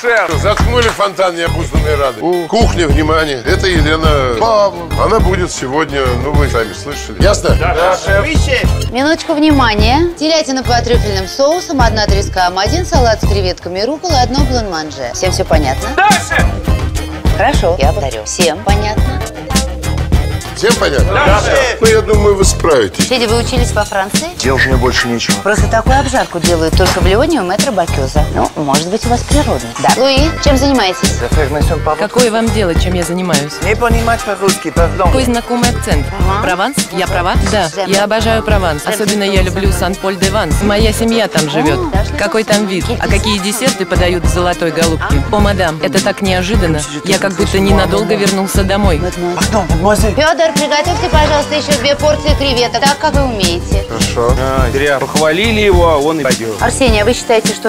Шеф! Заткнули фонтан необузданные рады. Кухня, внимание. Это Елена Павловна. Она будет сегодня, ну вы сами слышали. Ясно? Да, шеф. Минуточку внимания. Телятина по трюфельным соусом, одна треска М1, салат с креветками рукола, одно бланманже. Всем все понятно? Да, шеф! Хорошо, я повторю. Всем понятно? Всем понятно? Да, шеф! Ну, я думаю, вы справитесь. Федя, вы учились во Франции? Делать мне больше нечего. Просто такую обжарку делают только в Лионе у мэтра Бакюза. Ну, может быть, у вас природный. Да. Луи, чем занимаетесь? Какое вам дело, чем я занимаюсь? Не понимать по-русски, пардон. Какой знакомый акцент? Ага. Прованс? Я права? Да, я обожаю Прованс. Особенно я люблю Сан-Поль-де-Ванс. Моя семья там живет. Какой там вид? А какие десерты подают в золотой голубке? О, мадам, это так неожиданно. Я как будто ненадолго вернулся домой. Федор, приготовьте, пожалуйста, еще две порции креветок, так, как вы умеете. Хорошо. А, зря похвалили его, а он и пойдет. Арсений, а вы считаете, что